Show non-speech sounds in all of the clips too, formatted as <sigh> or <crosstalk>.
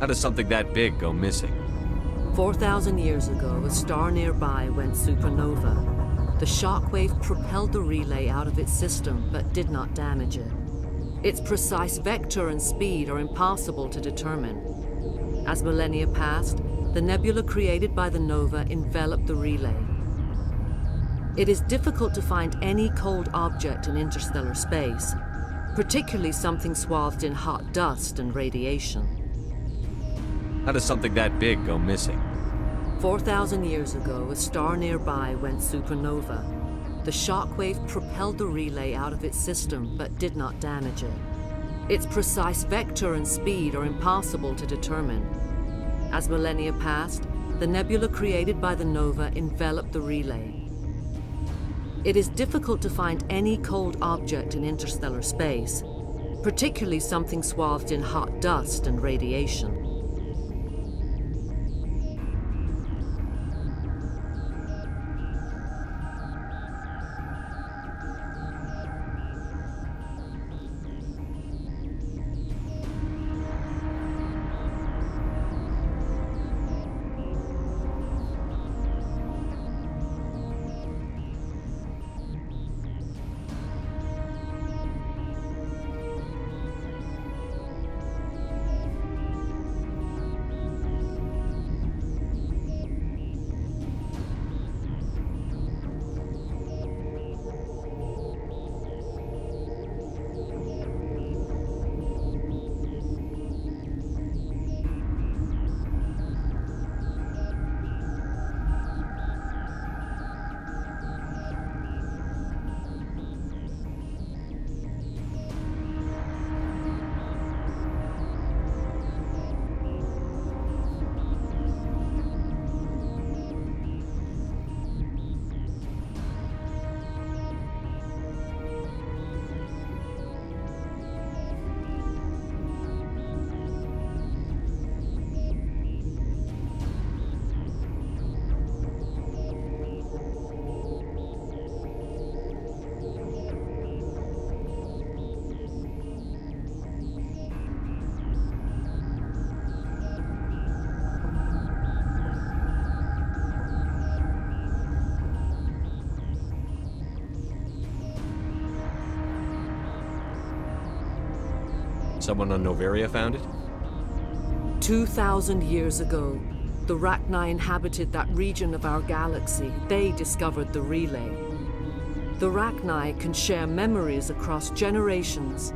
How does something that big go missing? 4,000 years ago, a star nearby went supernova. The shockwave propelled the relay out of its system, but did not damage it. Its precise vector and speed are impossible to determine. As millennia passed, the nebula created by the nova enveloped the relay. It is difficult to find any cold object in interstellar space, particularly something swathed in hot dust and radiation. How does something that big go missing? 4,000 years ago, a star nearby went supernova. The shockwave propelled the relay out of its system, but did not damage it. Its precise vector and speed are impossible to determine. As millennia passed, the nebula created by the nova enveloped the relay. It is difficult to find any cold object in interstellar space, particularly something swathed in hot dust and radiation. Someone on Noveria found it? 2,000 years ago, the Rachni inhabited that region of our galaxy. They discovered the relay. The Rachni can share memories across generations.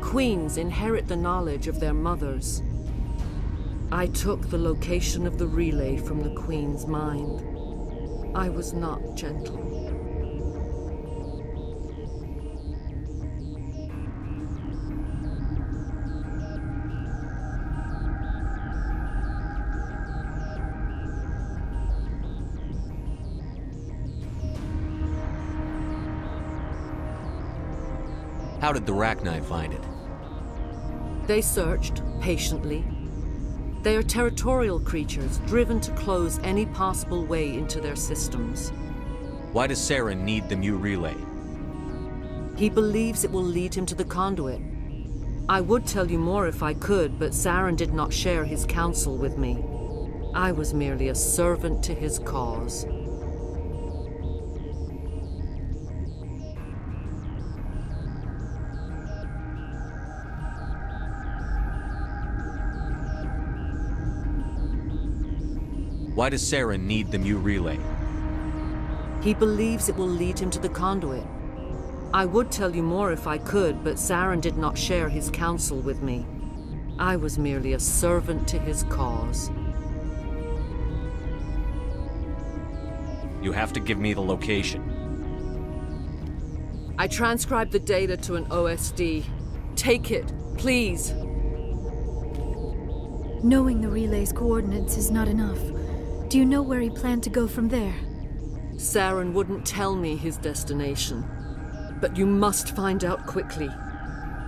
Queens inherit the knowledge of their mothers. I took the location of the relay from the Queen's mind. I was not gentle. How did the Rachni find it? They searched, patiently. They are territorial creatures, driven to close any possible way into their systems. Why does Saren need the Mu relay? He believes it will lead him to the conduit. I would tell you more if I could, but Saren did not share his counsel with me. I was merely a servant to his cause. Why does Saren need the Mu relay? He believes it will lead him to the conduit. I would tell you more if I could, but Saren did not share his counsel with me. I was merely a servant to his cause. You have to give me the location. I transcribed the data to an OSD. Take it, please. Knowing the relay's coordinates is not enough. Do you know where he planned to go from there? Saren wouldn't tell me his destination. But you must find out quickly.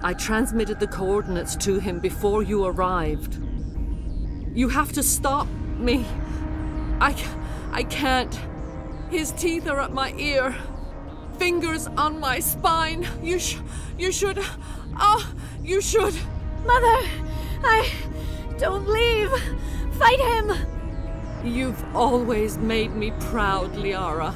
I transmitted the coordinates to him before you arrived. You have to stop me. I, I can't. His teeth are at my ear. Fingers on my spine. You sh you should. Ah, oh, you should. Mother, I Don't leave! Fight him! You've always made me proud, Liara.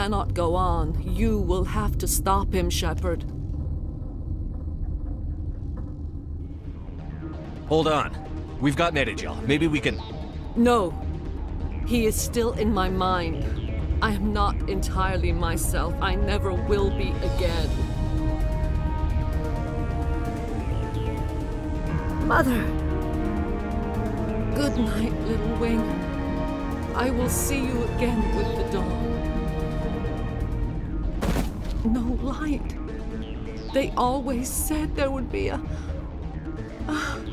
Cannot go on. You will have to stop him, Shepard. Hold on. We've got medi-gel. Maybe we can... No. He is still in my mind. I am not entirely myself. I never will be again. Mother! Good night, little wing. I will see you again with the dawn. No light. They always said there would be a. The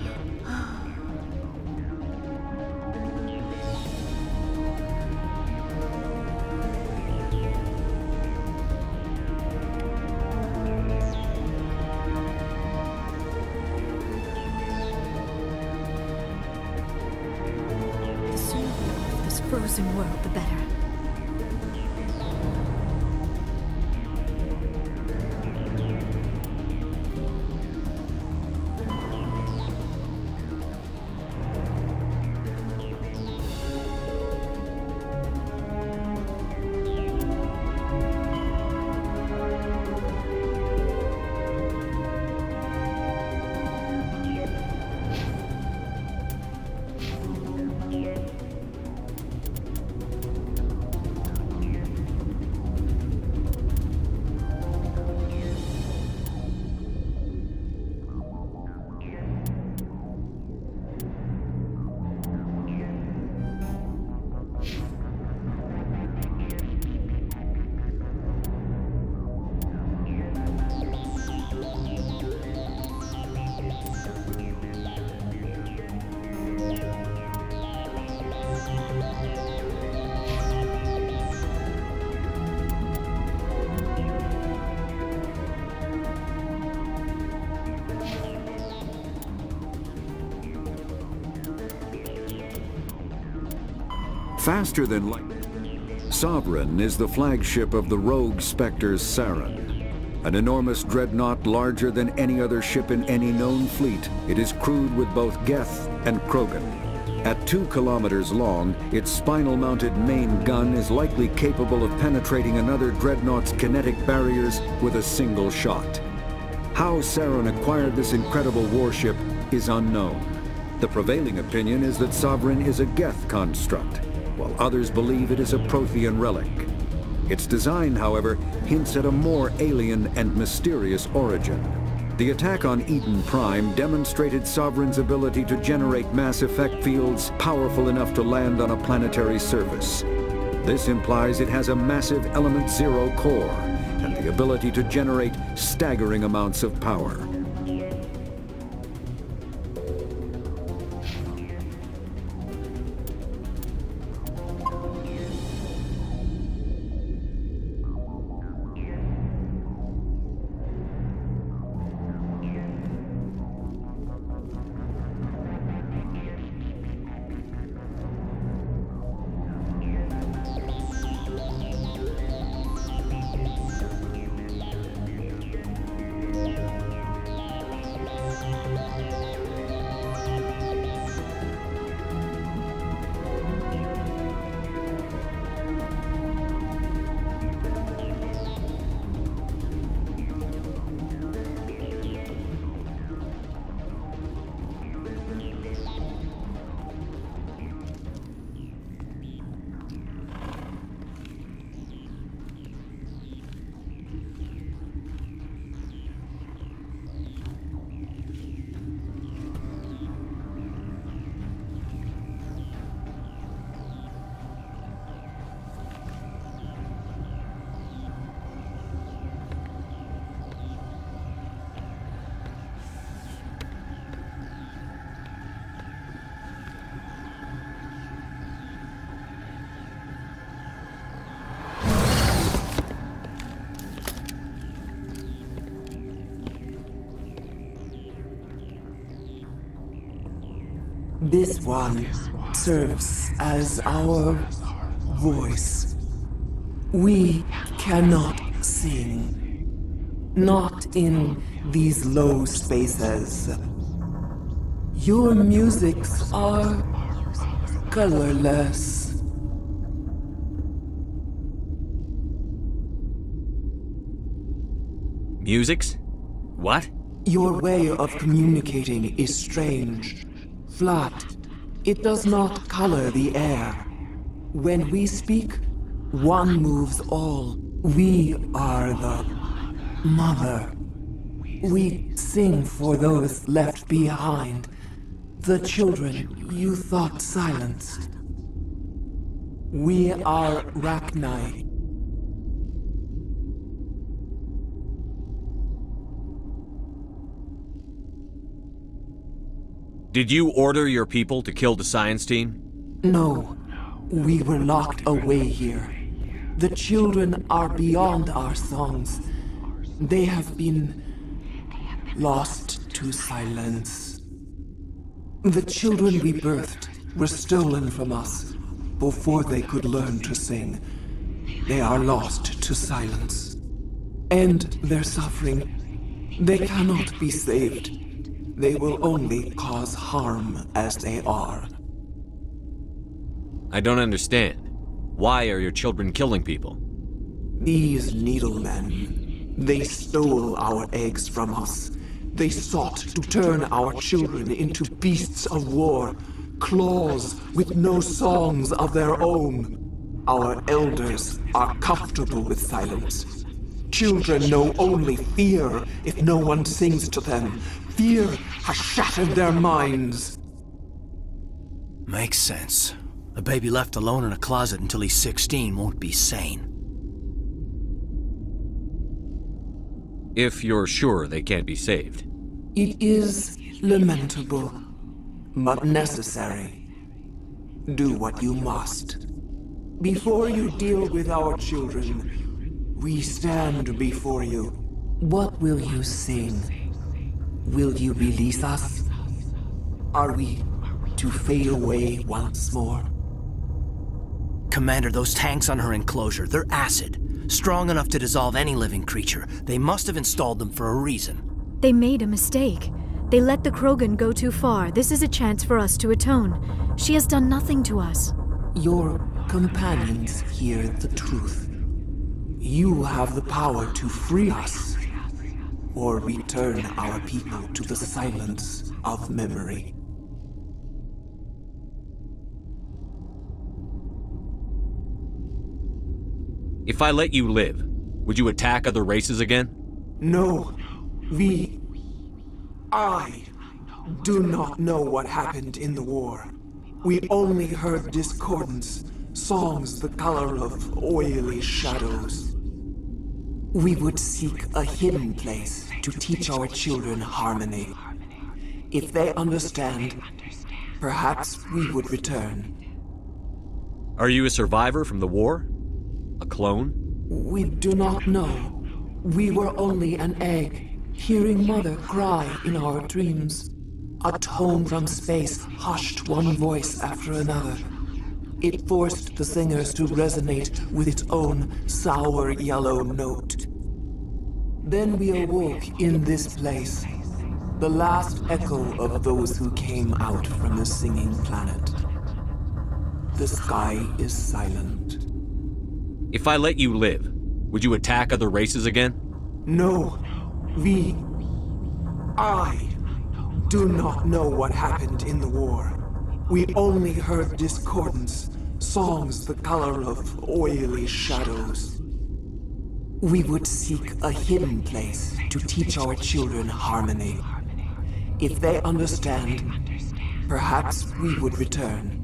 Faster than light, Sovereign is the flagship of the rogue Spectres Saren. An enormous dreadnought larger than any other ship in any known fleet, it is crewed with both Geth and Krogan. At two kilometers long, its spinal-mounted main gun is likely capable of penetrating another dreadnought's kinetic barriers with a single shot. How Saren acquired this incredible warship is unknown. The prevailing opinion is that Sovereign is a Geth construct, others believe it is a Prothean relic. Its design, however, hints at a more alien and mysterious origin. The attack on Eden Prime demonstrated Sovereign's ability to generate mass effect fields powerful enough to land on a planetary surface. This implies it has a massive Element Zero core and the ability to generate staggering amounts of power. This one serves as our voice. We cannot sing. Not in these low spaces. Your musics are colorless. Musics? What? Your way of communicating is strange. Flat. It does not color the air. When we speak, one moves all. We are the mother. We sing for those left behind. The children you thought silenced. We are Rachni. Did you order your people to kill the science team? No, we were locked away here. The children are beyond our songs. They have been lost to silence. The children we birthed were stolen from us before they could learn to sing. They are lost to silence. End their suffering, they cannot be saved. They will only cause harm as they are. I don't understand. Why are your children killing people? These needlemen, they stole our eggs from us. They sought to turn our children into beasts of war, claws with no songs of their own. Our elders are comfortable with silence. Children know only fear if no one sings to them. Fear has shattered their minds. Makes sense. A baby left alone in a closet until he's 16 won't be sane. If you're sure they can't be saved. It is lamentable, but necessary. Do what you must. Before you deal with our children, we stand before you. What will you sing? Will you release us? Are we to fade away once more? Commander, those tanks on her enclosure, they're acid. Strong enough to dissolve any living creature. They must have installed them for a reason. They made a mistake. They let the Krogan go too far. This is a chance for us to atone. She has done nothing to us. Your companions hear the truth. You have the power to free us, or return our people to the silence of memory. If I let you live, would you attack other races again? No, we. I do not know what happened in the war. We only heard discordance, songs the color of oily shadows. We would seek a hidden place to teach our children harmony. If they understand, perhaps we would return. Are you a survivor from the war? A clone? We do not know. We were only an egg, hearing Mother cry in our dreams. A tone from space hushed one voice after another. It forced the singers to resonate with its own sour yellow note. Then we awoke in this place, the last echo of those who came out from the singing planet. The sky is silent. If I let you live, would you attack other races again? No, we. I do not know what happened in the war. We only heard discordance, songs the color of oily shadows. We would seek a hidden place to teach our children harmony. If they understand, perhaps we would return.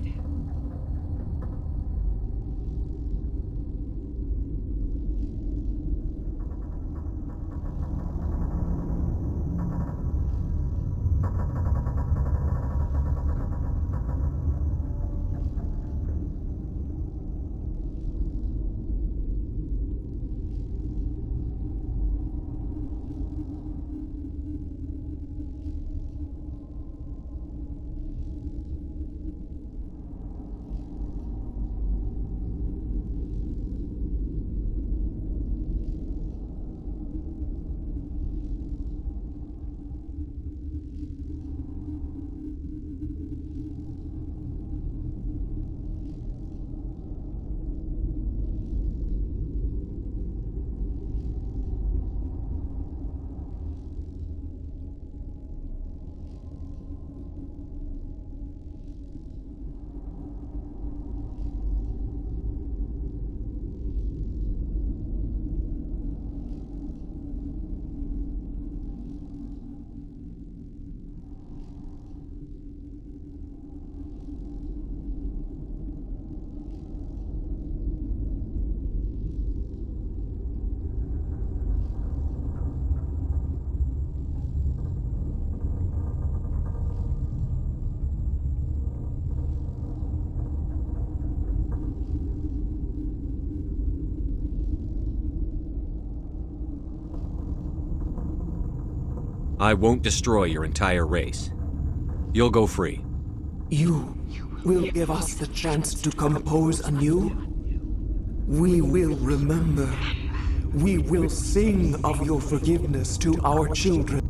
I won't destroy your entire race. You'll go free. You will give us the chance to compose anew? We will remember. We will sing of your forgiveness to our children.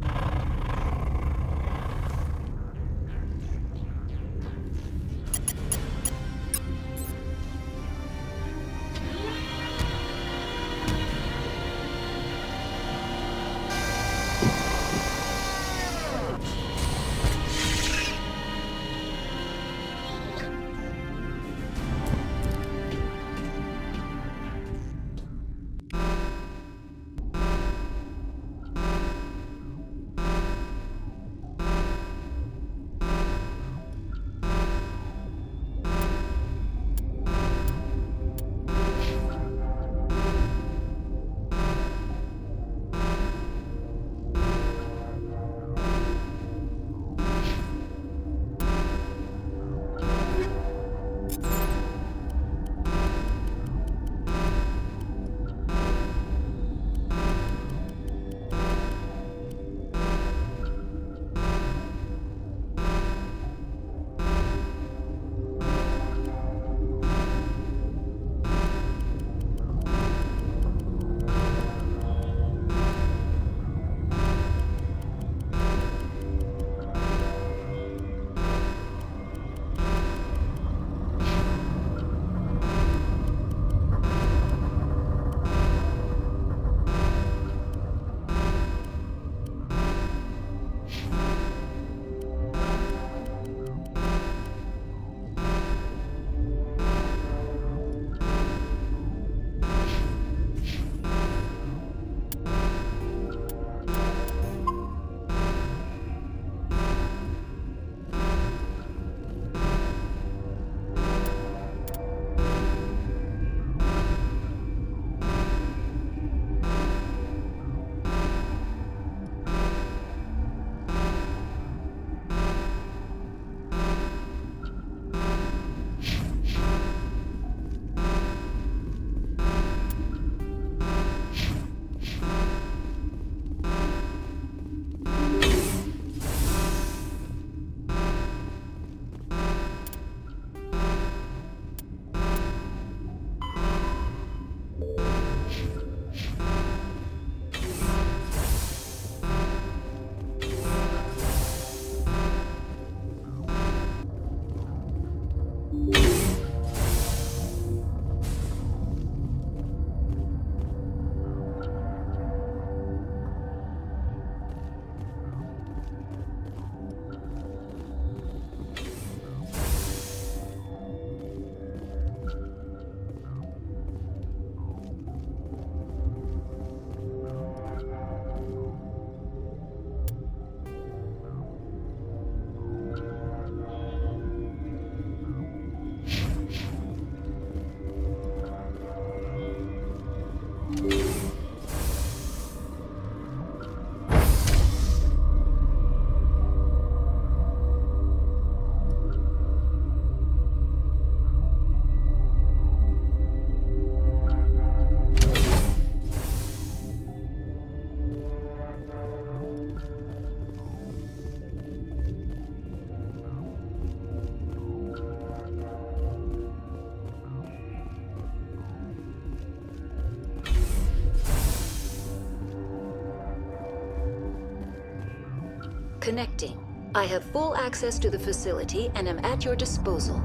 Connecting. I have full access to the facility and am at your disposal.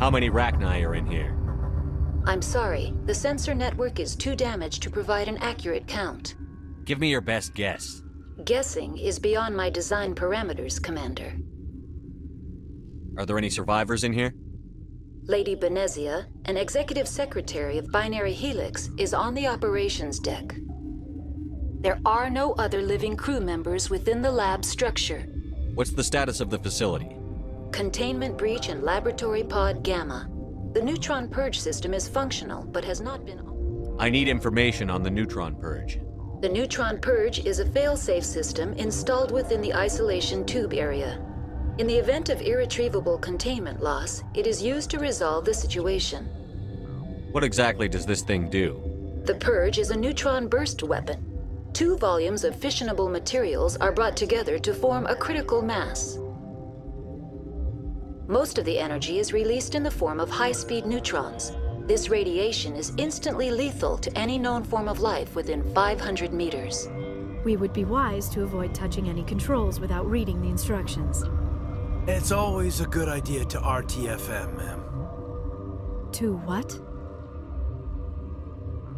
How many Rachni are in here? I'm sorry, the sensor network is too damaged to provide an accurate count. Give me your best guess. Guessing is beyond my design parameters, Commander. Are there any survivors in here? Lady Benezia, an executive secretary of Binary Helix, is on the operations deck. There are no other living crew members within the lab structure. What's the status of the facility? Containment breach in Laboratory Pod Gamma. The neutron purge system is functional, but has not been... I need information on the neutron purge. The neutron purge is a failsafe system installed within the isolation tube area. In the event of irretrievable containment loss, it is used to resolve the situation. What exactly does this thing do? The Purge is a neutron burst weapon. Two volumes of fissionable materials are brought together to form a critical mass. Most of the energy is released in the form of high-speed neutrons. This radiation is instantly lethal to any known form of life within 500 meters. We would be wise to avoid touching any controls without reading the instructions. It's always a good idea to RTFM, ma'am. To what?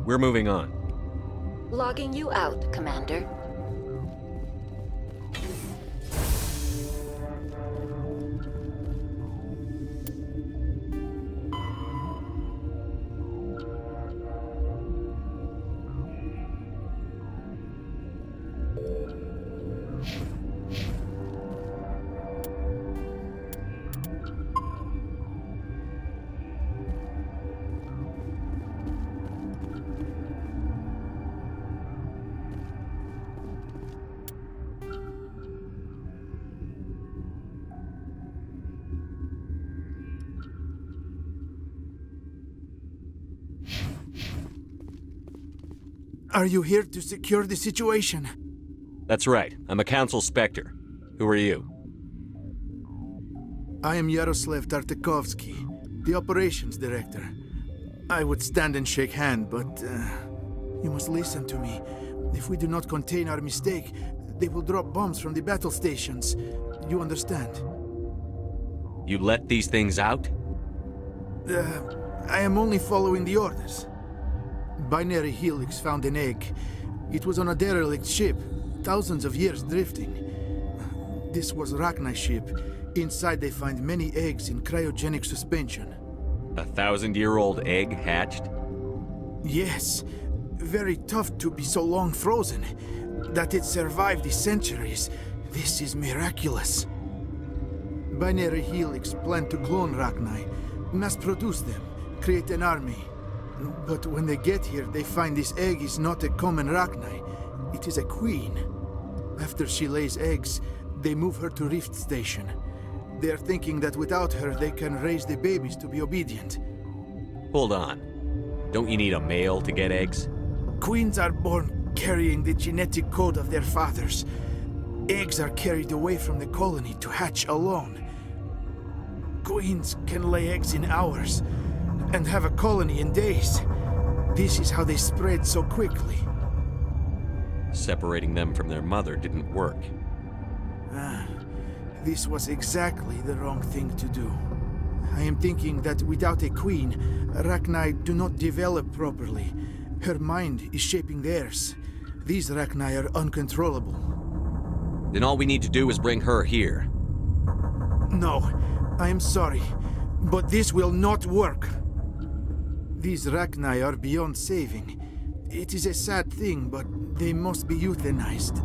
We're moving on. Logging you out, Commander. Are you here to secure the situation? That's right. I'm a Council Spectre. Who are you? I am Yaroslav Tartakovsky, the operations director. I would stand and shake hand, but uh, you must listen to me. If we do not contain our mistake, they will drop bombs from the battle stations. You understand? You let these things out? Uh, I am only following the orders. Binary Helix found an egg. It was on a derelict ship, thousands of years drifting. This was Rachni ship. Inside they find many eggs in cryogenic suspension. A thousand-year-old egg hatched? Yes. Very tough to be so long frozen. That it survived the centuries. This is miraculous. Binary Helix planned to clone Rachni, mass produce them, create an army. But when they get here, they find this egg is not a common Rachni. It is a queen. After she lays eggs, they move her to Rift Station. They are thinking that without her, they can raise the babies to be obedient. Hold on. Don't you need a male to get eggs? Queens are born carrying the genetic code of their fathers. Eggs are carried away from the colony to hatch alone. Queens can lay eggs in hours and have a colony in days. This is how they spread so quickly. Separating them from their mother didn't work. Ah, this was exactly the wrong thing to do. I am thinking that without a queen, Rachni do not develop properly. Her mind is shaping theirs. These Rachni are uncontrollable. Then all we need to do is bring her here. No, I am sorry, but this will not work. These Rachni are beyond saving. It is a sad thing, but they must be euthanized.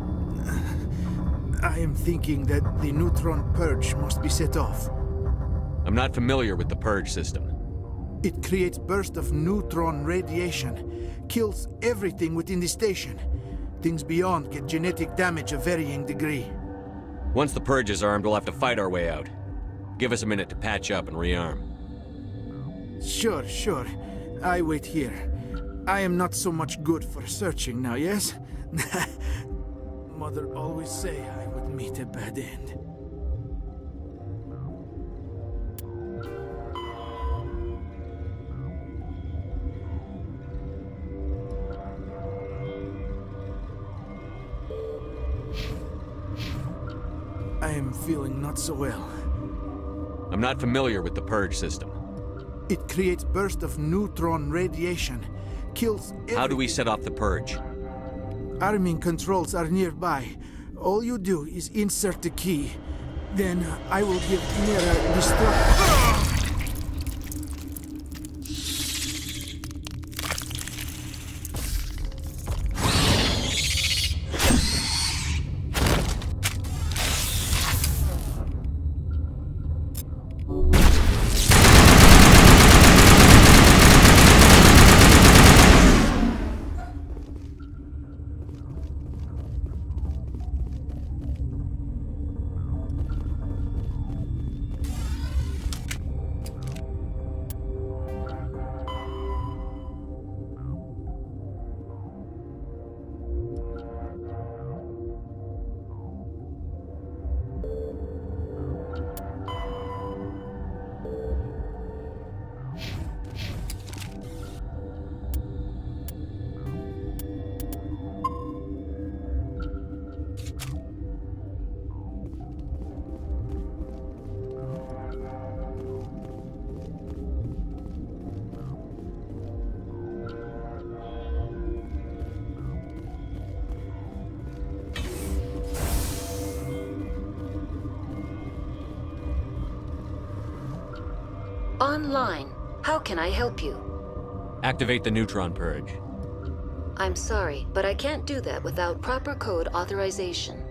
<sighs> I am thinking that the neutron purge must be set off. I'm not familiar with the purge system. It creates bursts of neutron radiation, kills everything within the station. Things beyond get genetic damage of varying degree. Once the purge is armed, we'll have to fight our way out. Give us a minute to patch up and rearm. Sure, sure. I wait here. I am not so much good for searching now, yes? <laughs> Mother always say I would meet a bad end. I am feeling not so well. I'm not familiar with the purge system. It creates bursts of neutron radiation, kills How do we set off the purge? Arming controls are nearby. All you do is insert the key. Then uh, I will give Mira destruct. Online. How can I help you? Activate the neutron purge. I'm sorry, but I can't do that without proper code authorization.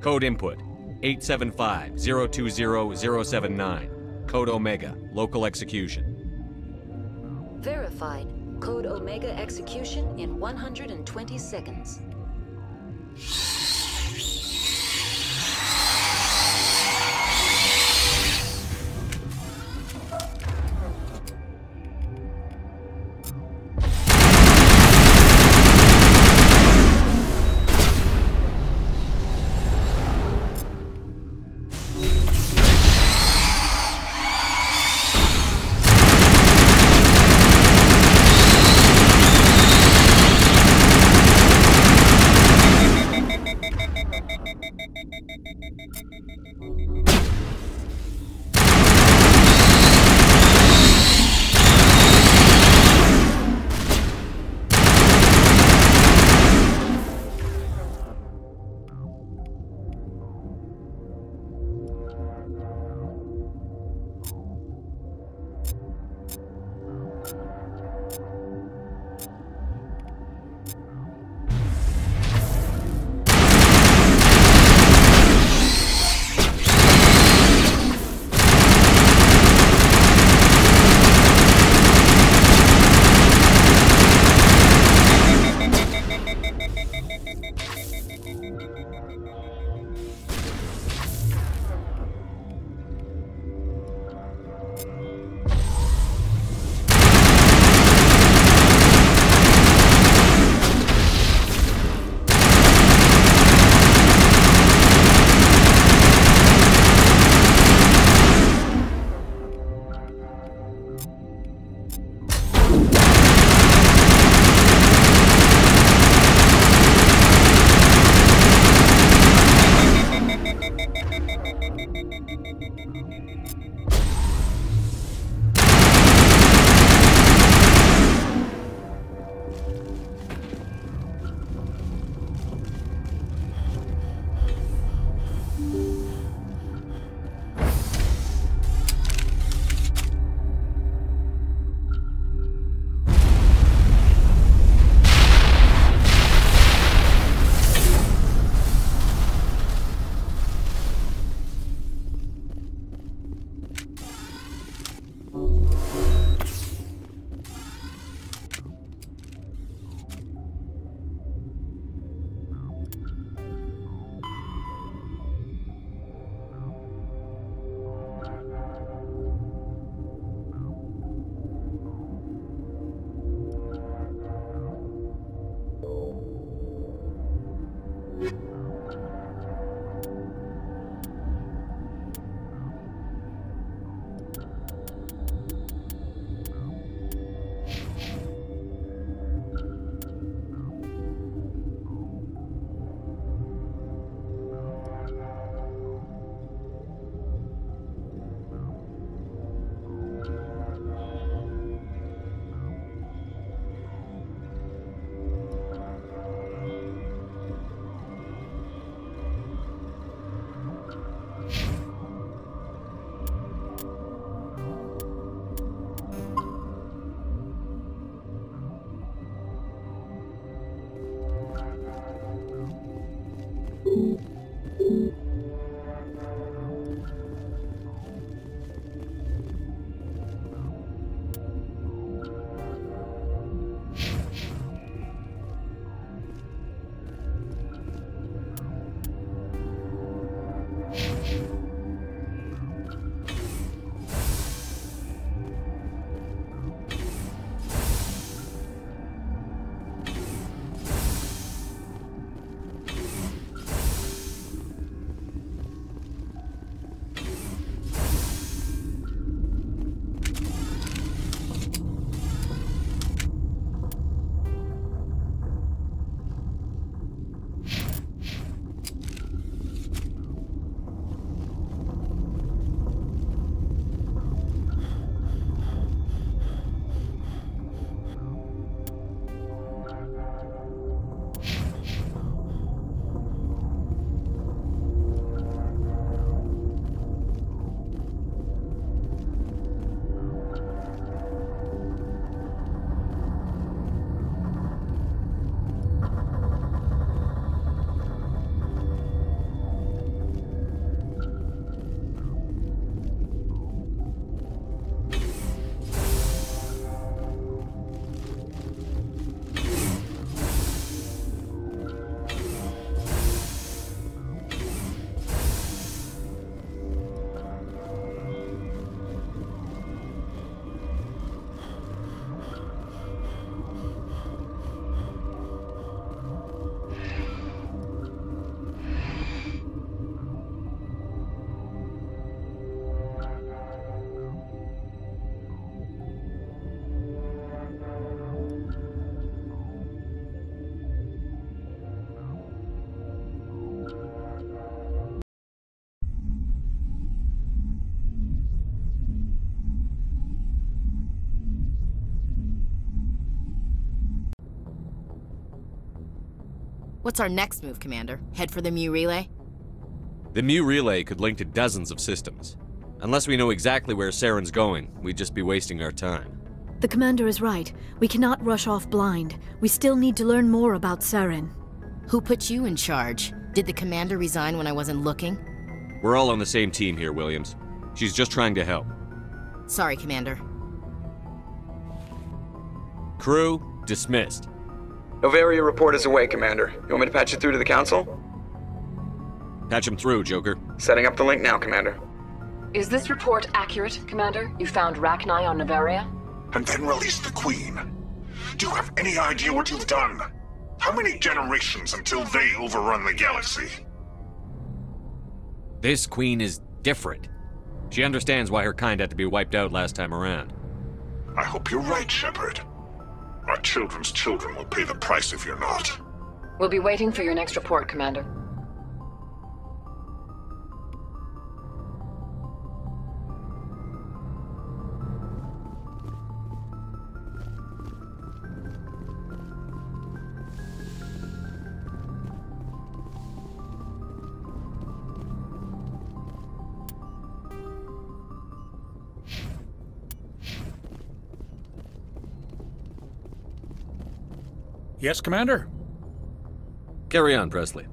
Code input 875-020-079. Code Omega, local execution. Verified. Code Omega execution in 120 seconds. What's our next move, Commander? Head for the Mu relay? The Mu relay could link to dozens of systems. Unless we know exactly where Saren's going, we'd just be wasting our time. The commander is right. We cannot rush off blind. We still need to learn more about Saren. Who put you in charge? Did the commander resign when I wasn't looking? We're all on the same team here, Williams. She's just trying to help. Sorry, Commander. Crew, dismissed. Noveria report is away, Commander. You want me to patch you through to the Council? Patch him through, Joker. Setting up the link now, Commander. Is this report accurate, Commander? You found Rachni on Noveria? And then released the Queen. Do you have any idea what you've done? How many generations until they overrun the galaxy? This Queen is different. She understands why her kind had to be wiped out last time around. I hope you're right, Shepard. Our children's children will pay the price if you're not. We'll be waiting for your next report, Commander. Yes, Commander? Carry on, Presley.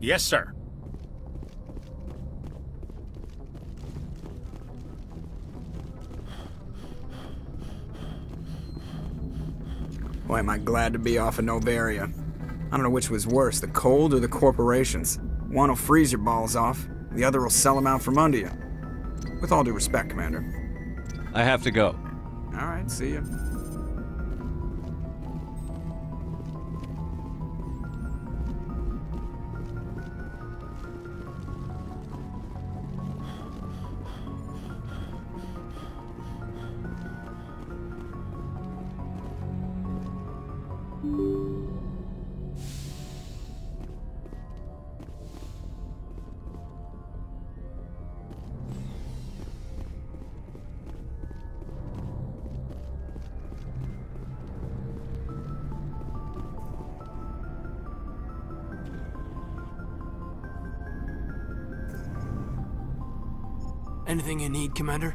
Yes, sir. Boy, am I glad to be off of Noveria. I don't know which was worse, the cold or the corporations. One will freeze your balls off, the other will sell them out from under you. With all due respect, Commander. I have to go. All right, see you. Anything you need, Commander?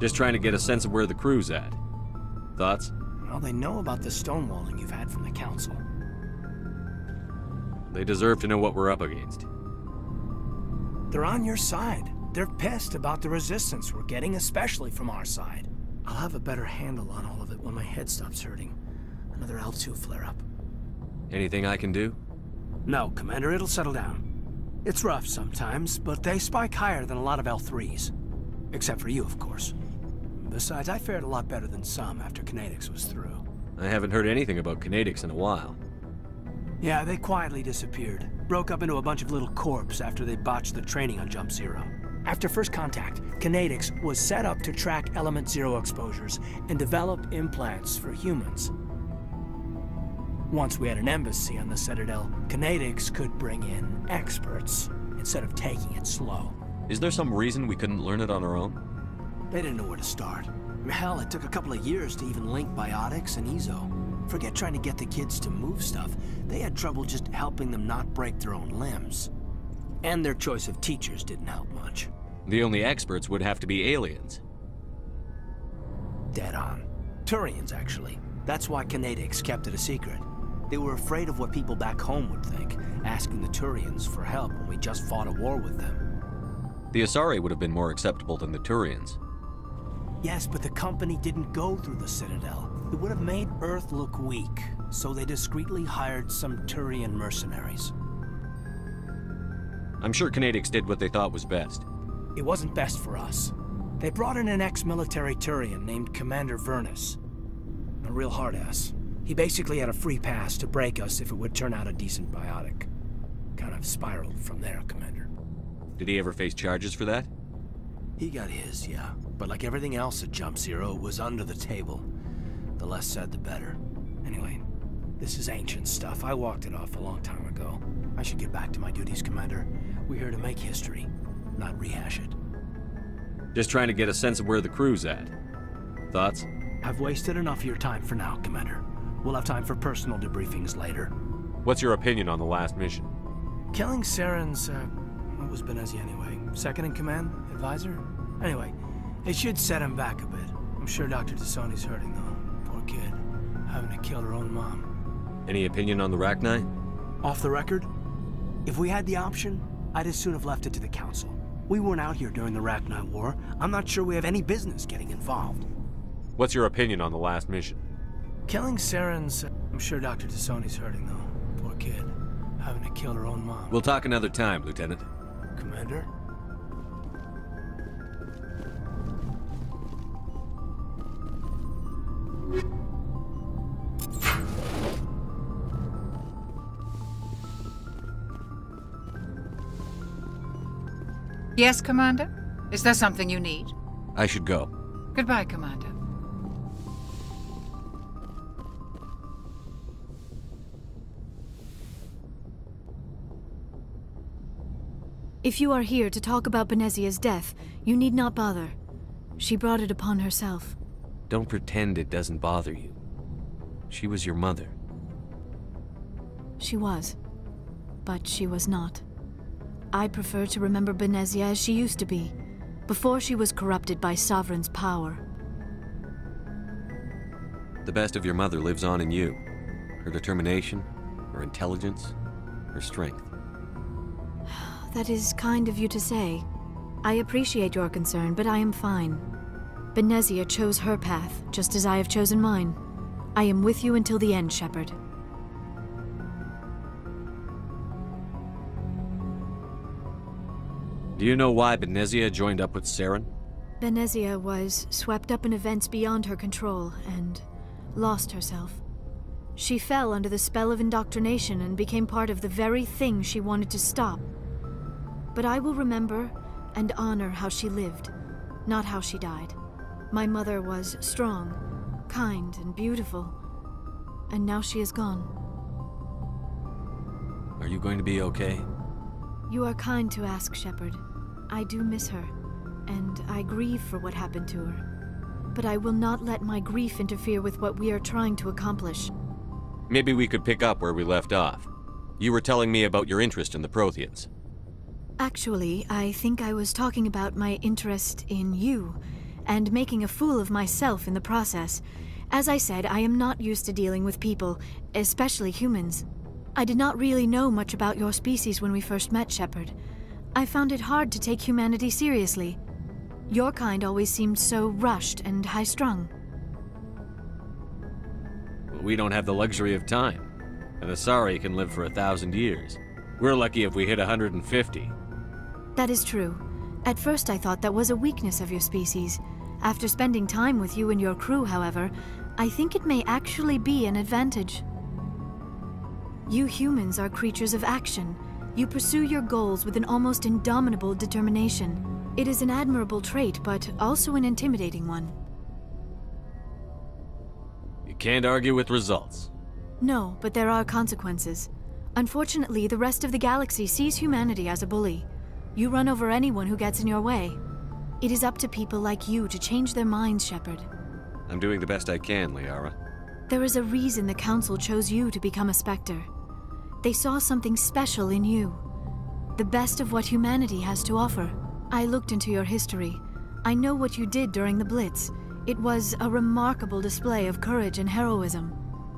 Just trying to get a sense of where the crew's at. Thoughts? Well, they know about the stonewalling you've had from the Council. They deserve to know what we're up against. They're on your side. They're pissed about the resistance we're getting, especially from our side. I'll have a better handle on all of it when my head stops hurting. Another L2 flare-up. Anything I can do? No, Commander, it'll settle down. It's rough sometimes, but they spike higher than a lot of L3s. Except for you, of course. Besides, I fared a lot better than some after Conatix was through. I haven't heard anything about Conatix in a while. Yeah, they quietly disappeared. Broke up into a bunch of little corps after they botched the training on Jump Zero. After first contact, Conatix was set up to track Element Zero exposures and develop implants for humans. Once we had an embassy on the Citadel, Conatix could bring in experts instead of taking it slow. Is there some reason we couldn't learn it on our own? They didn't know where to start. Hell, it took a couple of years to even link biotics and EZO. Forget trying to get the kids to move stuff. They had trouble just helping them not break their own limbs. And their choice of teachers didn't help much. The only experts would have to be aliens. Dead on. Turians, actually. That's why Conatix kept it a secret. They were afraid of what people back home would think, asking the Turians for help when we just fought a war with them. The Asari would have been more acceptable than the Turians. Yes, but the company didn't go through the Citadel. It would have made Earth look weak, so they discreetly hired some Turian mercenaries. I'm sure Conatix did what they thought was best. It wasn't best for us. They brought in an ex-military Turian named Commander Vyrnnus. A real hard-ass. He basically had a free pass to break us if it would turn out a decent biotic. Kind of spiraled from there, Commander. Did he ever face charges for that? He got his, yeah. But like everything else at Jump Zero, it was under the table. The less said, the better. Anyway, this is ancient stuff. I walked it off a long time ago. I should get back to my duties, Commander. We're here to make history, not rehash it. Just trying to get a sense of where the crew's at. Thoughts? I've wasted enough of your time for now, Commander. We'll have time for personal debriefings later. What's your opinion on the last mission? Killing Saren's, uh, what was Benezia anyway? Second in command? Advisor? Anyway, it should set him back a bit. I'm sure Dr. T'Soni's hurting, though. Poor kid. Having to kill her own mom. Any opinion on the Rachni? Off the record? If we had the option, I'd as soon have left it to the Council. We weren't out here during the Rachni War. I'm not sure we have any business getting involved. What's your opinion on the last mission? Killing Saren's... I'm sure Dr. T'Soni's hurting, though. Poor kid. Having to kill her own mom. We'll talk another time, Lieutenant. Commander? Yes, Commander? Is there something you need? I should go. Goodbye, Commander. If you are here to talk about Benezia's death, you need not bother. She brought it upon herself. Don't pretend it doesn't bother you. She was your mother. She was. But she was not. I prefer to remember Benezia as she used to be, before she was corrupted by Sovereign's power. The best of your mother lives on in you. Her determination, her intelligence, her strength. That is kind of you to say. I appreciate your concern, but I am fine. Benezia chose her path, just as I have chosen mine. I am with you until the end, Shepard. Do you know why Benezia joined up with Saren? Benezia was swept up in events beyond her control and lost herself. She fell under the spell of indoctrination and became part of the very thing she wanted to stop. But I will remember and honor how she lived, not how she died. My mother was strong, kind, and beautiful, and now she is gone. Are you going to be okay? You are kind to ask, Shepard. I do miss her, and I grieve for what happened to her. But I will not let my grief interfere with what we are trying to accomplish. Maybe we could pick up where we left off. You were telling me about your interest in the Protheans. Actually, I think I was talking about my interest in you, and making a fool of myself in the process. As I said, I am not used to dealing with people, especially humans. I did not really know much about your species when we first met, Shepard. I found it hard to take humanity seriously. Your kind always seemed so rushed and high-strung. We don't have the luxury of time. And the Asari can live for a thousand years. We're lucky if we hit 150. That is true. At first I thought that was a weakness of your species. After spending time with you and your crew, however, I think it may actually be an advantage. You humans are creatures of action. You pursue your goals with an almost indomitable determination. It is an admirable trait, but also an intimidating one. You can't argue with results. No, but there are consequences. Unfortunately, the rest of the galaxy sees humanity as a bully. You run over anyone who gets in your way. It is up to people like you to change their minds, Shepard. I'm doing the best I can, Liara. There is a reason the Council chose you to become a Spectre. They saw something special in you. The best of what humanity has to offer. I looked into your history. I know what you did during the Blitz. It was a remarkable display of courage and heroism.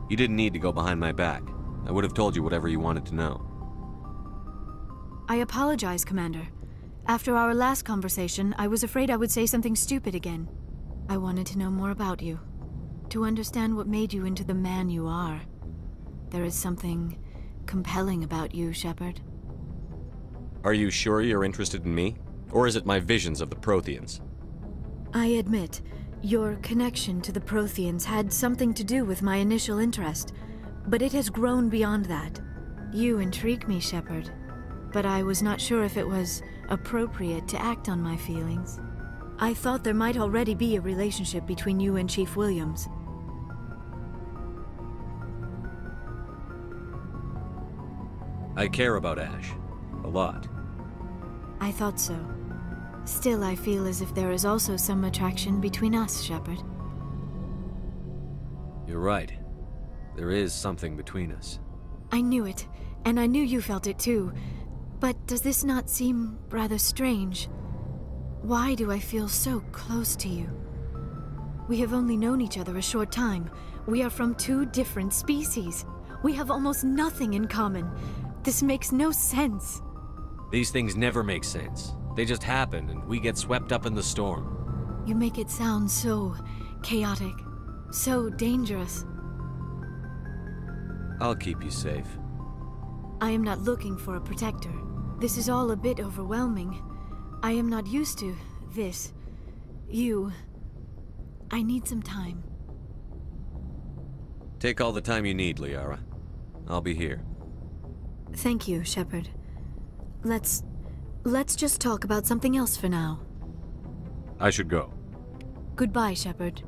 You didn't need to go behind my back. I would have told you whatever you wanted to know. I apologize, Commander. After our last conversation, I was afraid I would say something stupid again. I wanted to know more about you. To understand what made you into the man you are. There is something compelling about you, Shepard. Are you sure you're interested in me? Or is it my visions of the Protheans? I admit, your connection to the Protheans had something to do with my initial interest, but it has grown beyond that. You intrigue me, Shepard, but I was not sure if it was appropriate to act on my feelings. I thought there might already be a relationship between you and Chief Williams. I care about Ash. A lot. I thought so. Still, I feel as if there is also some attraction between us, Shepard. You're right. There is something between us. I knew it, and I knew you felt it too. But does this not seem rather strange? Why do I feel so close to you? We have only known each other a short time. We are from two different species. We have almost nothing in common. This makes no sense. These things never make sense. They just happen, and we get swept up in the storm. You make it sound so chaotic, so dangerous. I'll keep you safe. I am not looking for a protector. This is all a bit overwhelming. I am not used to this. You. I need some time. Take all the time you need, Liara. I'll be here. Thank you, Shepard. Let's... let's just talk about something else for now. I should go. Goodbye, Shepard.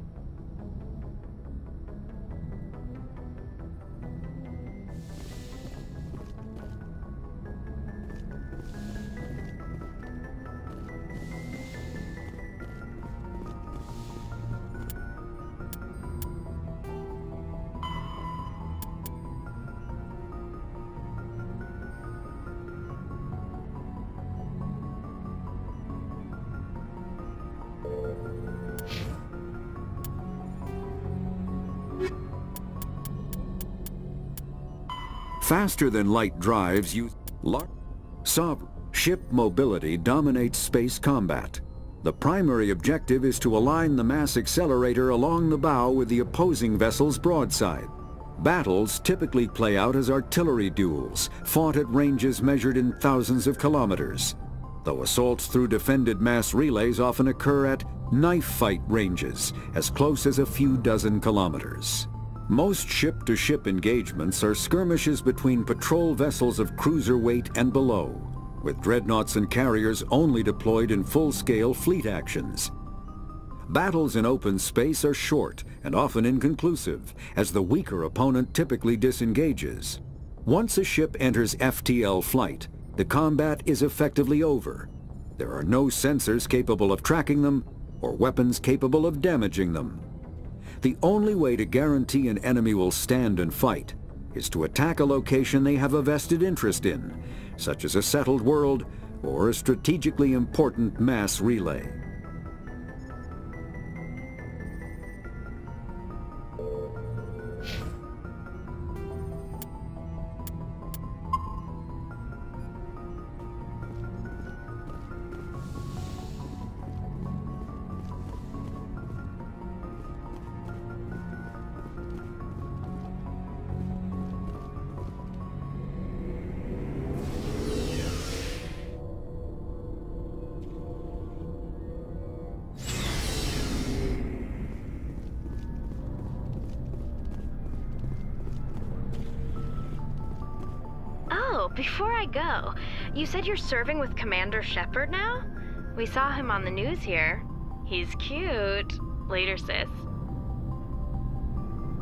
Faster than light drives use large... Sovereign ship mobility dominates space combat. The primary objective is to align the mass accelerator along the bow with the opposing vessel's broadside. Battles typically play out as artillery duels, fought at ranges measured in thousands of kilometers, though assaults through defended mass relays often occur at knife fight ranges, as close as a few dozen kilometers. Most ship-to-ship engagements are skirmishes between patrol vessels of cruiser weight and below, with dreadnoughts and carriers only deployed in full-scale fleet actions. Battles in open space are short and often inconclusive, as the weaker opponent typically disengages. Once a ship enters FTL flight, the combat is effectively over. There are no sensors capable of tracking them, or weapons capable of damaging them. The only way to guarantee an enemy will stand and fight is to attack a location they have a vested interest in, such as a settled world or a strategically important mass relay. Before I go, you said you're serving with Commander Shepard now? We saw him on the news here. He's cute. Later, sis.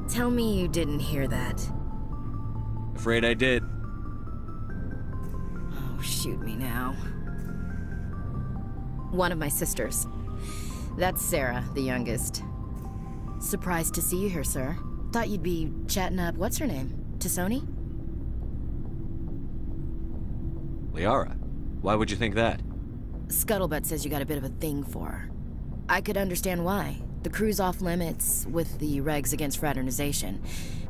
Tell me you didn't hear that. Afraid I did. Oh, shoot me now. One of my sisters. That's Sarah, the youngest. Surprised to see you here, sir. Thought you'd be chatting up, what's her name? T'Soni? Liara, why would you think that? Scuttlebutt says you got a bit of a thing for her. I could understand why. The crew's off limits with the regs against fraternization.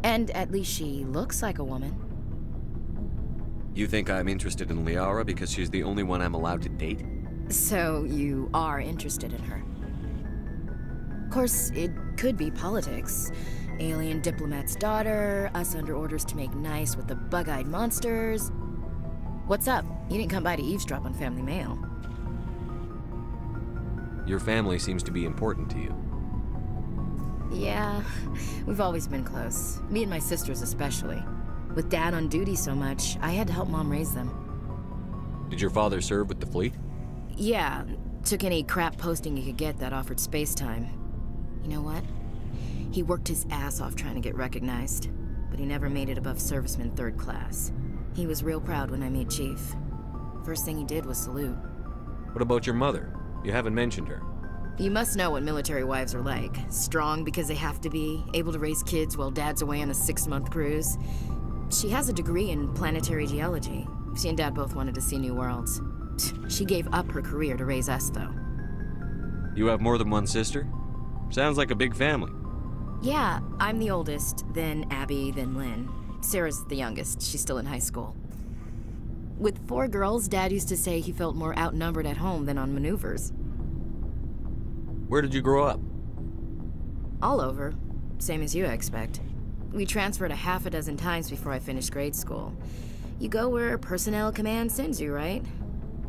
And at least she looks like a woman. You think I'm interested in Liara because she's the only one I'm allowed to date? So you are interested in her. Of course, it could be politics. Alien diplomat's daughter, us under orders to make nice with the bug-eyed monsters. What's up? You didn't come by to eavesdrop on Family Mail. Your family seems to be important to you. Yeah, we've always been close. Me and my sisters especially. With Dad on duty so much, I had to help Mom raise them. Did your father serve with the fleet? Yeah, took any crap posting he could get that offered space time. You know what? He worked his ass off trying to get recognized, but he never made it above serviceman third class. He was real proud when I made chief. First thing he did was salute. What about your mother? You haven't mentioned her. You must know what military wives are like. Strong because they have to be, able to raise kids while dad's away on a six-month cruise. She has a degree in planetary geology. She and dad both wanted to see new worlds. <laughs> She gave up her career to raise us, though. You have more than one sister? Sounds like a big family. Yeah, I'm the oldest, then Abby, then Lynn. Sarah's the youngest. She's still in high school. With four girls, Dad used to say he felt more outnumbered at home than on maneuvers. Where did you grow up? All over. Same as you, I expect. We transferred a half a dozen times before I finished grade school. You go where personnel command sends you, right?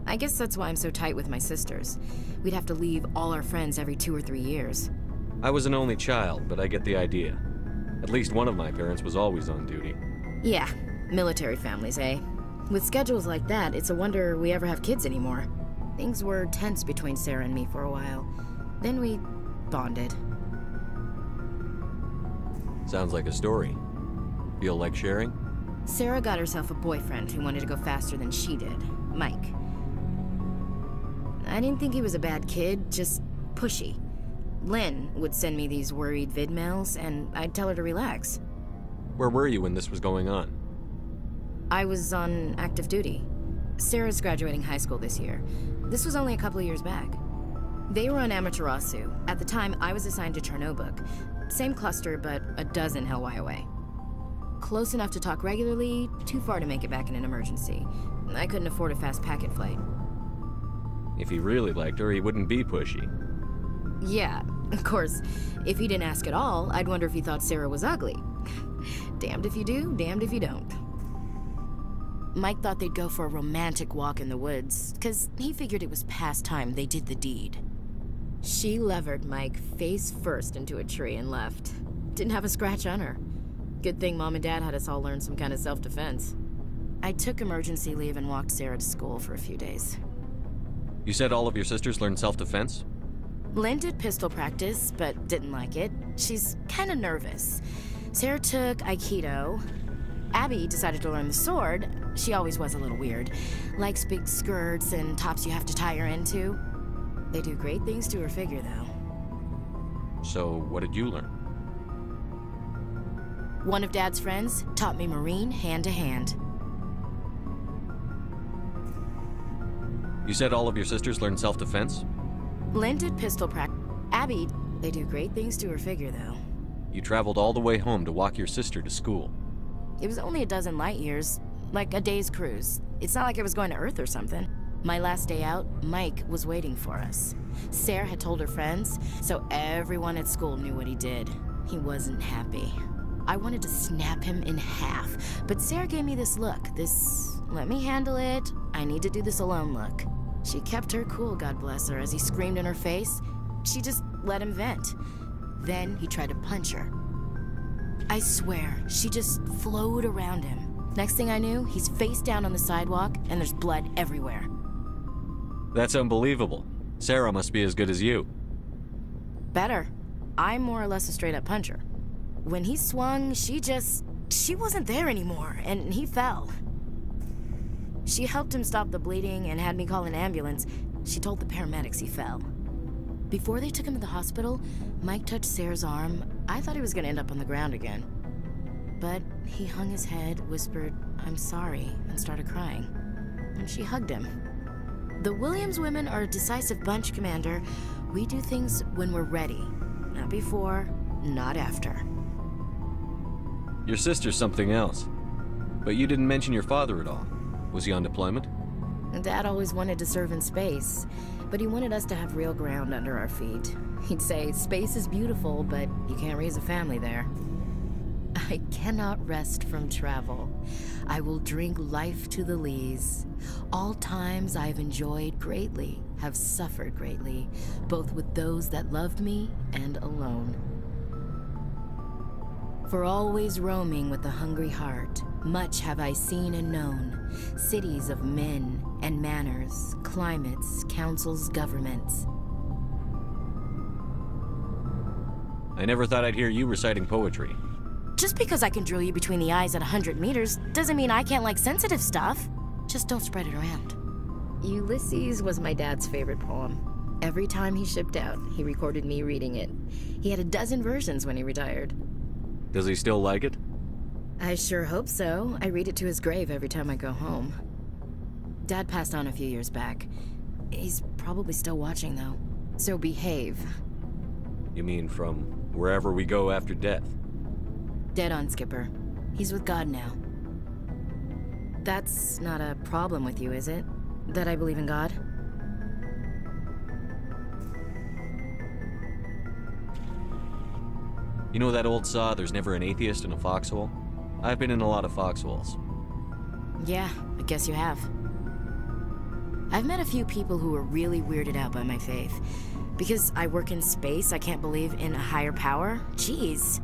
I guess that's why I'm so tight with my sisters. We'd have to leave all our friends every two or three years. I was an only child, but I get the idea. At least one of my parents was always on duty. Yeah, military families, eh? With schedules like that, it's a wonder we ever have kids anymore. Things were tense between Sarah and me for a while. Then we bonded. Sounds like a story. Feel like sharing? Sarah got herself a boyfriend who wanted to go faster than she did, Mike. I didn't think he was a bad kid, just pushy. Lynn would send me these worried vid mails, and I'd tell her to relax. Where were you when this was going on? I was on active duty. Sarah's graduating high school this year. This was only a couple of years back. They were on Amaterasu. At the time, I was assigned to Chernobog. Same cluster, but a dozen Hellwire away. Close enough to talk regularly, too far to make it back in an emergency. I couldn't afford a fast packet flight. If he really liked her, he wouldn't be pushy. Yeah, of course. If he didn't ask at all, I'd wonder if he thought Sarah was ugly. <laughs> damned if you do, damned if you don't. Mike thought they'd go for a romantic walk in the woods, because he figured it was past time they did the deed. She levered Mike face first into a tree and left. Didn't have a scratch on her. Good thing Mom and Dad had us all learn some kind of self-defense. I took emergency leave and walked Sarah to school for a few days. You said all of your sisters learned self-defense? Lynn did pistol practice, but didn't like it. She's kind of nervous. Sarah took Aikido. Abby decided to learn the sword. She always was a little weird. Likes big skirts and tops you have to tie her into. They do great things to her figure, though. So, what did you learn? One of Dad's friends taught me Marine hand to hand. You said all of your sisters learned self-defense? Lynn did pistol practice. Abby, they do great things to her figure, though. You traveled all the way home to walk your sister to school. It was only a dozen light years, like a day's cruise. It's not like I was going to Earth or something. My last day out, Mike was waiting for us. Sarah had told her friends, so everyone at school knew what he did. He wasn't happy. I wanted to snap him in half, but Sarah gave me this look, this let me handle it, I need to do this alone look. She kept her cool, God bless her, as he screamed in her face. She just let him vent. Then he tried to punch her. I swear, she just flowed around him. Next thing I knew, he's face down on the sidewalk, and there's blood everywhere. That's unbelievable. Sarah must be as good as you. Better. I'm more or less a straight-up puncher. When he swung, she just... She wasn't there anymore, and he fell. She helped him stop the bleeding and had me call an ambulance. She told the paramedics he fell. Before they took him to the hospital, Mike touched Sarah's arm. I thought he was gonna end up on the ground again. But he hung his head, whispered, I'm sorry, and started crying. And she hugged him. The Williams women are a decisive bunch, Commander. We do things when we're ready. Not before, not after. Your sister's something else. But you didn't mention your father at all. Was he on deployment? Dad always wanted to serve in space, but he wanted us to have real ground under our feet. He'd say, space is beautiful, but you can't raise a family there. I cannot rest from travel. I will drink life to the lees. All times I have enjoyed greatly, have suffered greatly, both with those that loved me and alone. For always roaming with a hungry heart, much have I seen and known, cities of men and manners, climates, councils, governments. I never thought I'd hear you reciting poetry. Just because I can drill you between the eyes at a 100 meters doesn't mean I can't like sensitive stuff. Just don't spread it around. Ulysses was my dad's favorite poem. Every time he shipped out, he recorded me reading it. He had a dozen versions when he retired. Does he still like it? I sure hope so. I read it to his grave every time I go home. Dad passed on a few years back. He's probably still watching, though. So behave. You mean from wherever we go after death? Dead on, Skipper. He's with God now. That's not a problem with you, is it? That I believe in God? You know that old saw, there's never an atheist in a foxhole? I've been in a lot of foxholes. Yeah, I guess you have. I've met a few people who were really weirded out by my faith. Because I work in space, I can't believe in a higher power? Jeez.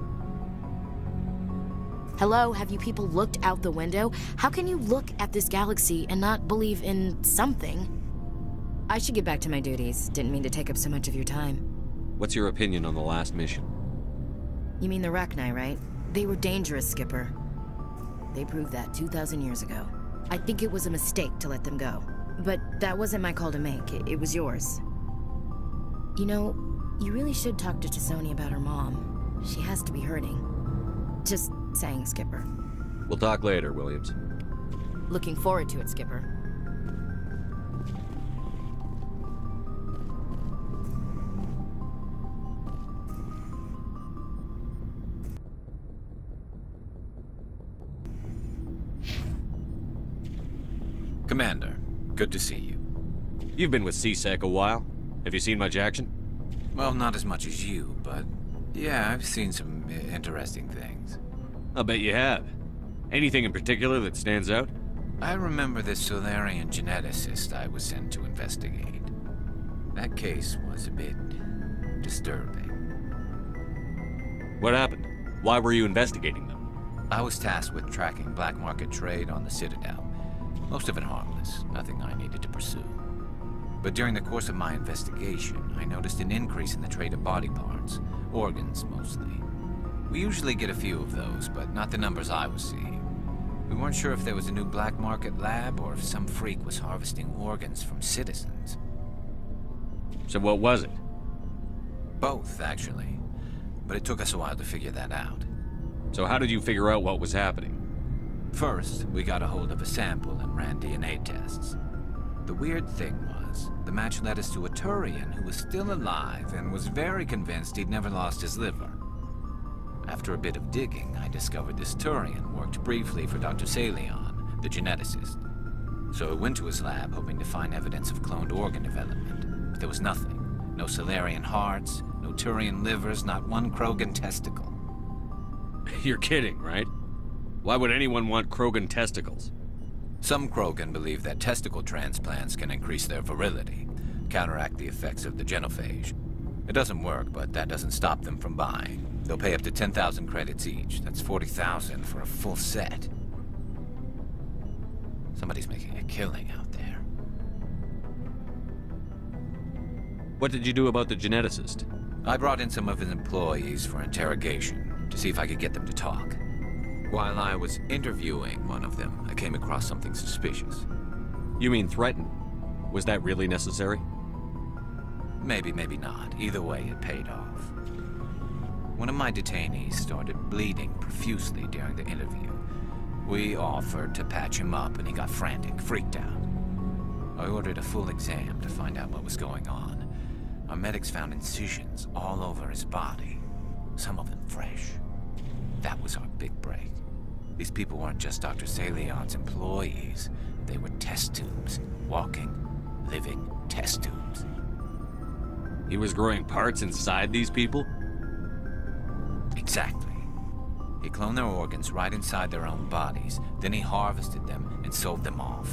Hello, have you people looked out the window? How can you look at this galaxy and not believe in something? I should get back to my duties. Didn't mean to take up so much of your time. What's your opinion on the last mission? You mean the Rachni, right? They were dangerous, Skipper. They proved that 2,000 years ago. I think it was a mistake to let them go. But that wasn't my call to make. It, it was yours. You know, you really should talk to T'Soni about her mom. She has to be hurting. Just saying, Skipper. We'll talk later, Williams. Looking forward to it, Skipper. Good to see you. You've been with C-Sec a while. Have you seen much action? Well, not as much as you, but yeah, I've seen some interesting things. I'll bet you have. Anything in particular that stands out? I remember the Salarian geneticist I was sent to investigate. That case was a bit disturbing. What happened? Why were you investigating them? I was tasked with tracking black market trade on the Citadel. Most of it harmless, nothing I needed to pursue. But during the course of my investigation, I noticed an increase in the trade of body parts, organs mostly. We usually get a few of those, but not the numbers I was seeing. We weren't sure if there was a new black market lab or if some freak was harvesting organs from citizens. So what was it? Both, actually. But it took us a while to figure that out. So how did you figure out what was happening? First, we got a hold of a sample and ran DNA tests. The weird thing was, the match led us to a Turian who was still alive and was very convinced he'd never lost his liver. After a bit of digging, I discovered this Turian worked briefly for Dr. Saleon, the geneticist. So I went to his lab hoping to find evidence of cloned organ development, but there was nothing. No Salarian hearts, no Turian livers, not one Krogan testicle. <laughs> You're kidding, right? Why would anyone want Krogan testicles? Some Krogan believe that testicle transplants can increase their virility, counteract the effects of the genophage. It doesn't work, but that doesn't stop them from buying. They'll pay up to 10,000 credits each. That's 40,000 for a full set. Somebody's making a killing out there. What did you do about the geneticist? I brought in some of his employees for interrogation, to see if I could get them to talk. While I was interviewing one of them, I came across something suspicious. You mean threatened? Was that really necessary? Maybe, maybe not. Either way, it paid off. One of my detainees started bleeding profusely during the interview. We offered to patch him up and he got frantic, freaked out. I ordered a full exam to find out what was going on. Our medics found incisions all over his body, some of them fresh. That was our big break. These people weren't just Dr. Saleon's employees. They were test tubes. Walking, living test tubes. He was growing parts inside these people? Exactly. He cloned their organs right inside their own bodies. Then he harvested them and sold them off.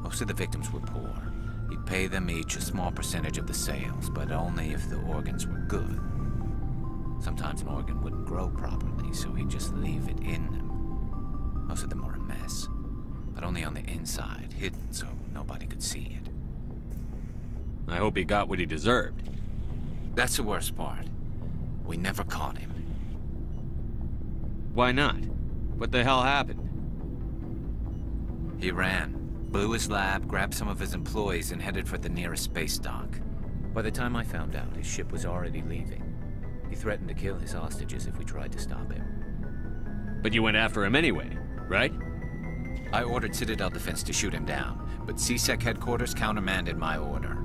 Most of the victims were poor. He'd pay them each a small percentage of the sales, but only if the organs were good. Sometimes an organ wouldn't grow properly, but only on the inside, hidden so nobody could see it. I hope he got what he deserved. That's the worst part. We never caught him. Why not? What the hell happened? He ran, blew his lab, grabbed some of his employees, and headed for the nearest space dock. By the time I found out, his ship was already leaving. He threatened to kill his hostages if we tried to stop him. But you went after him anyway, right? I ordered Citadel Defense to shoot him down, but CSEC headquarters countermanded my order.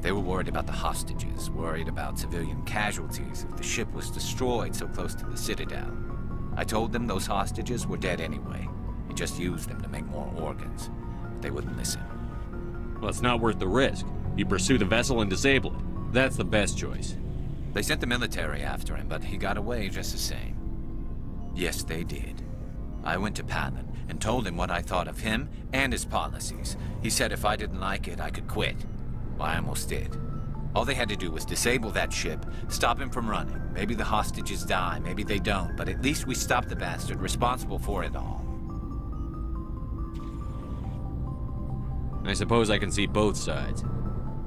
They were worried about the hostages, worried about civilian casualties if the ship was destroyed so close to the Citadel. I told them those hostages were dead anyway. He just used them to make more organs. But they wouldn't listen. Well, it's not worth the risk. You pursue the vessel and disable it. That's the best choice. They sent the military after him, but he got away just the same. Yes, they did. I went to Pallin and told him what I thought of him and his policies. He said if I didn't like it, I could quit. Well, I almost did. All they had to do was disable that ship, stop him from running. Maybe the hostages die, maybe they don't, but at least we stopped the bastard responsible for it all. I suppose I can see both sides.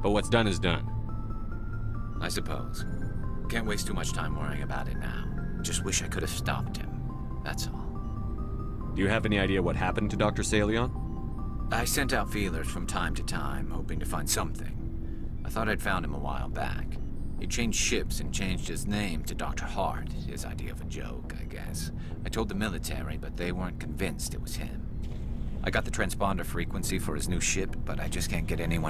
But what's done is done. I suppose. Can't waste too much time worrying about it now. Just wish I could have stopped him. That's all. Do you have any idea what happened to Dr. Saleon? I sent out feelers from time to time, hoping to find something. I thought I'd found him a while back. He changed ships and changed his name to Dr. Heart, his idea of a joke, I guess. I told the military, but they weren't convinced it was him. I got the transponder frequency for his new ship, but I just can't get anyone